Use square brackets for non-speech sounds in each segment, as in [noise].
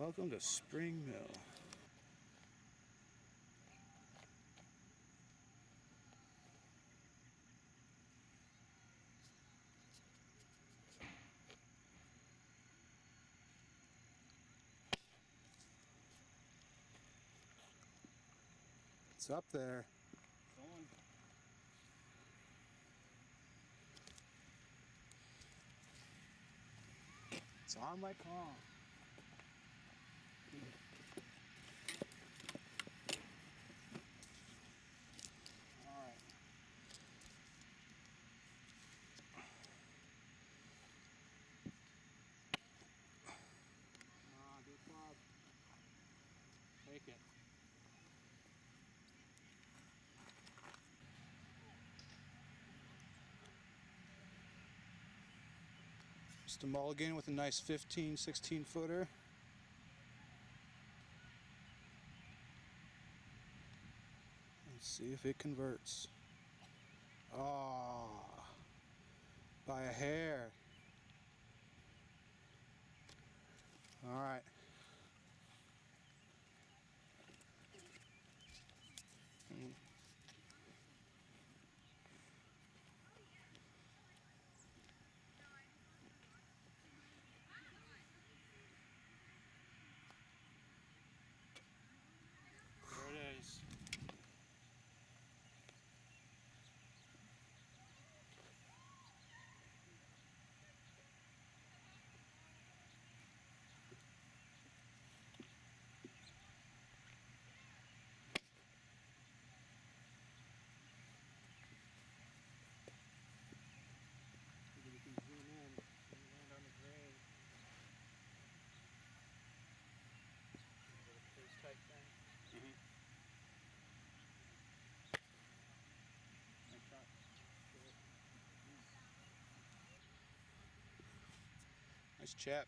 Welcome to Spring Mill. It's up there. Going. It's on my palm. Just a mulligan with a nice 15, 16 footer. Let's see if it converts. Ah, by a hair. All right. Mm. There it is. Maybe we can zoom in and land on the green. Little cruise type thing. Mhm. Nice shot. Nice chap.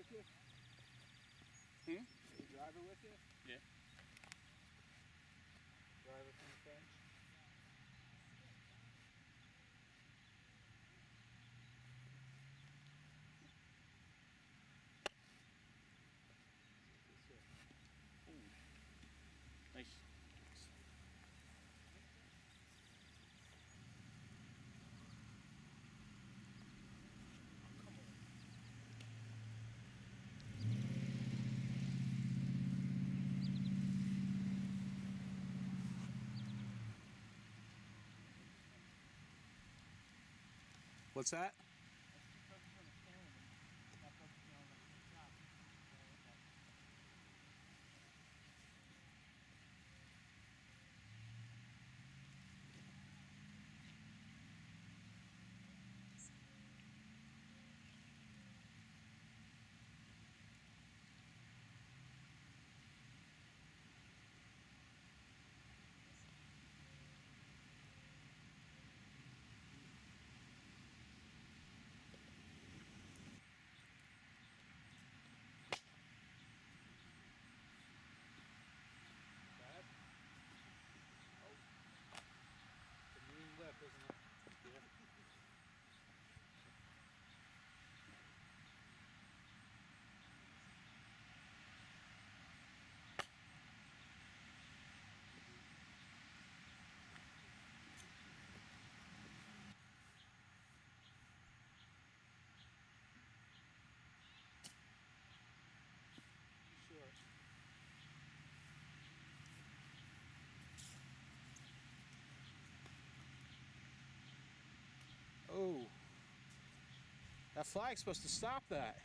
With you? Hmm? Your driver with you? What's that? That flag's supposed to stop that.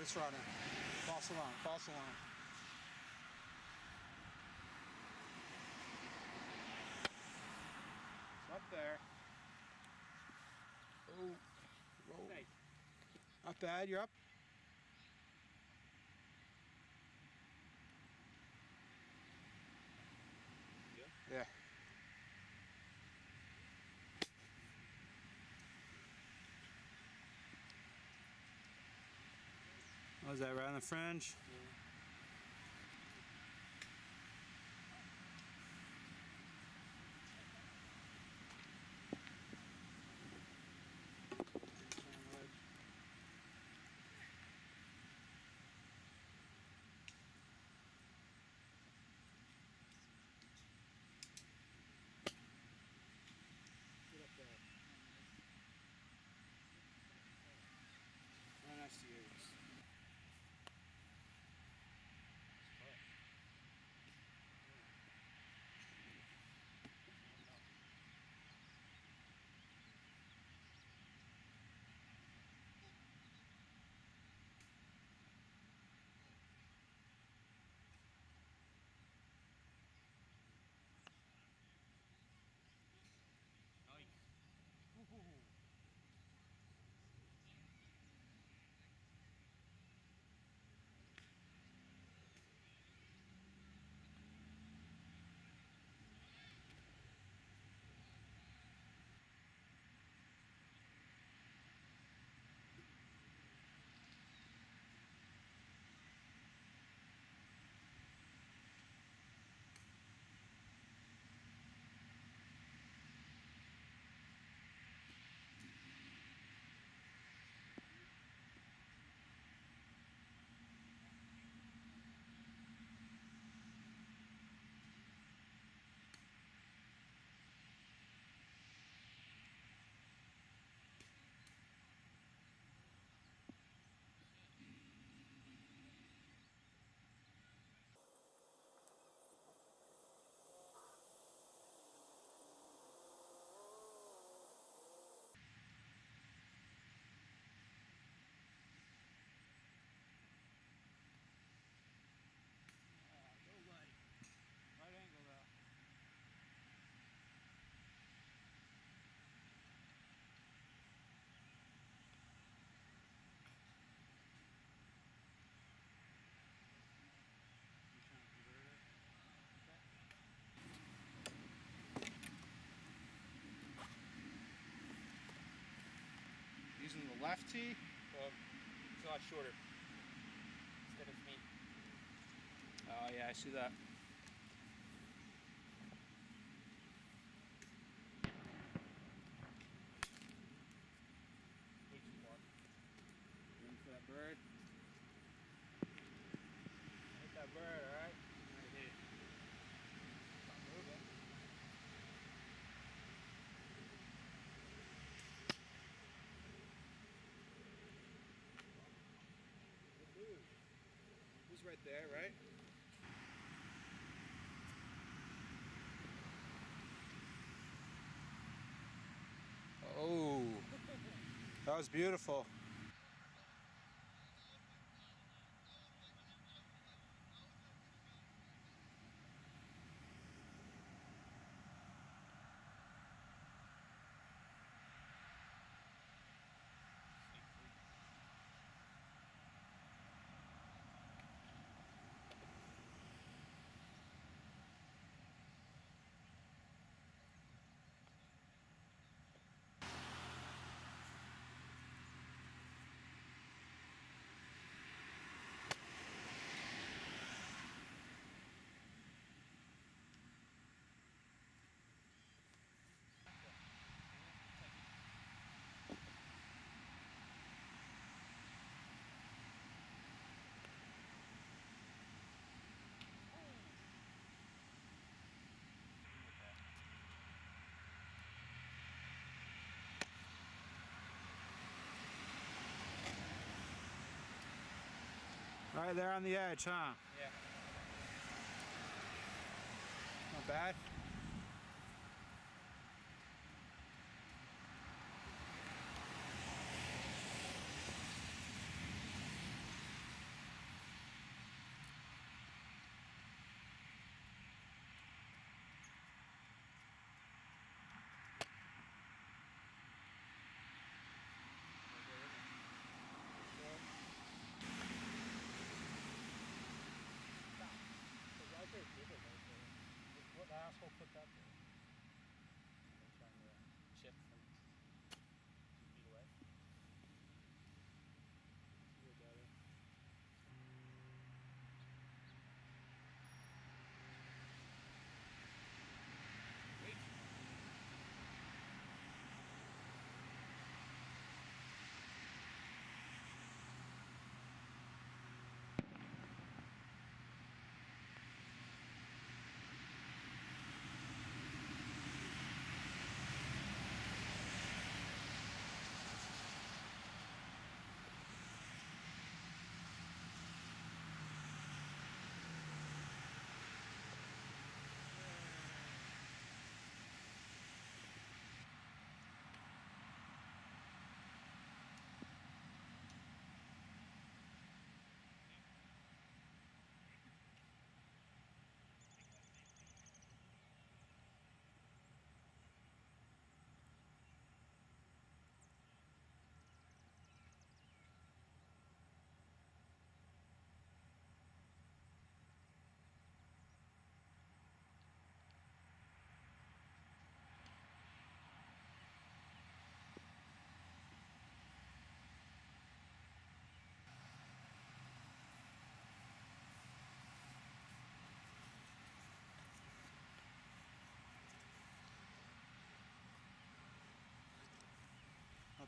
It's running. False alarm, false alarm. It's up there. Oh, roll. Hey. Not bad, you're up. Yeah. Yeah. that right on the fringe? Yeah. Using the left tee. Well, it's a lot shorter. Instead of me. Oh yeah, I see that. Right there, right? Oh, that was beautiful. Right there on the edge, huh? Yeah. Not bad.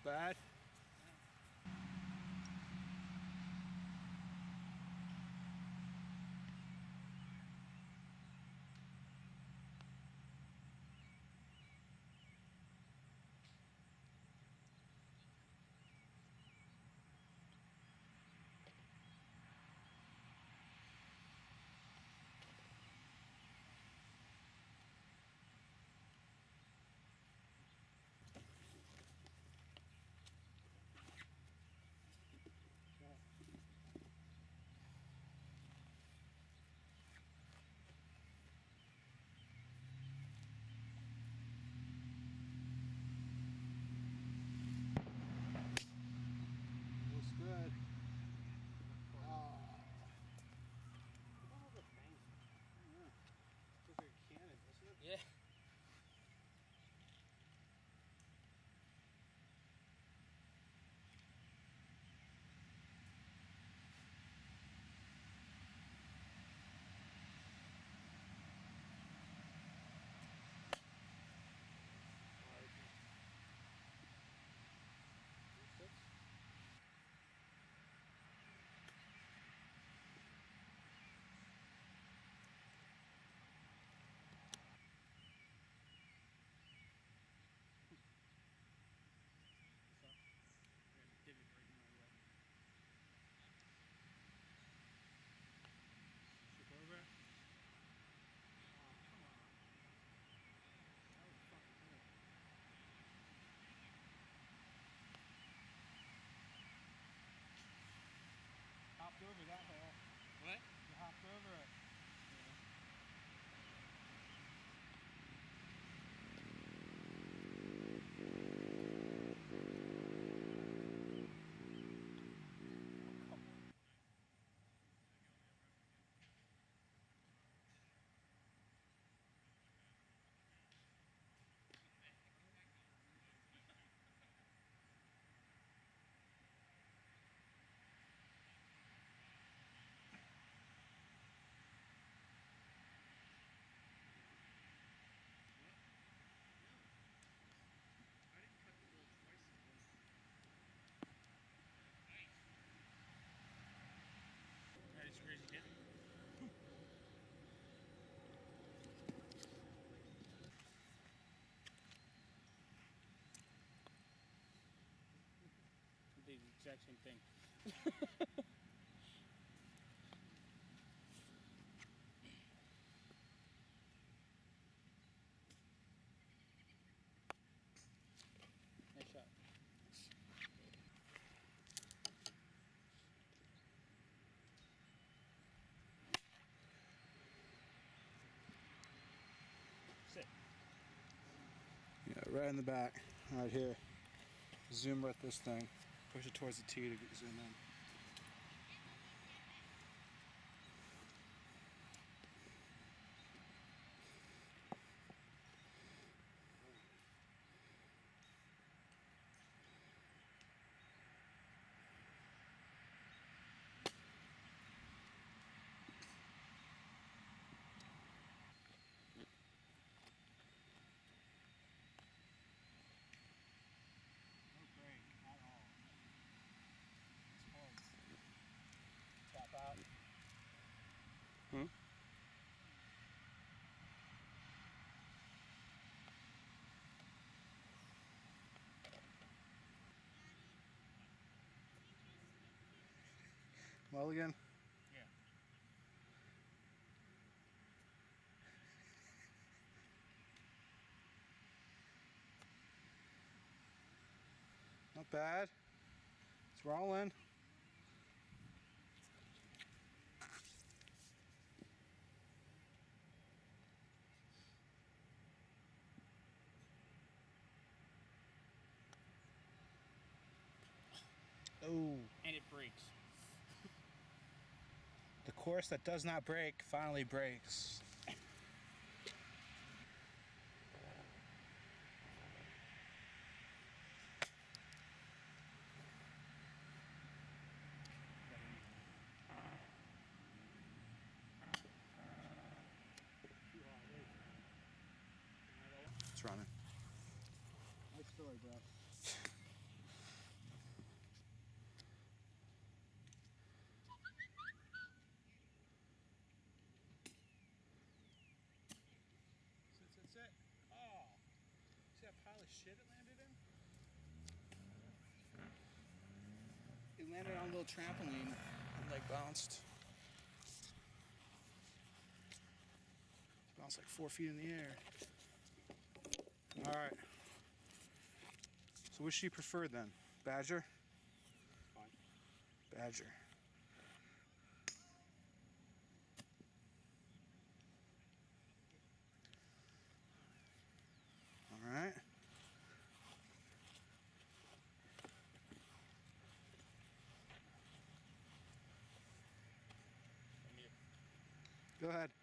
Bad. Exact same thing. [laughs] nice shot. Sit. Yeah, right in the back, right here. Zoom at this thing. Push it towards the tee to zoom in. Mulligan? Yeah. Not bad. It's rolling. Oh, And it breaks. Course that does not break finally breaks. It's running. Nice story, bro. Sit, sit, sit. Oh. See that pile of shit it landed in? It landed on a little trampoline and like bounced. Bounced like four feet in the air. Alright. So which do you prefer then? Badger? Fine. Badger. Go ahead.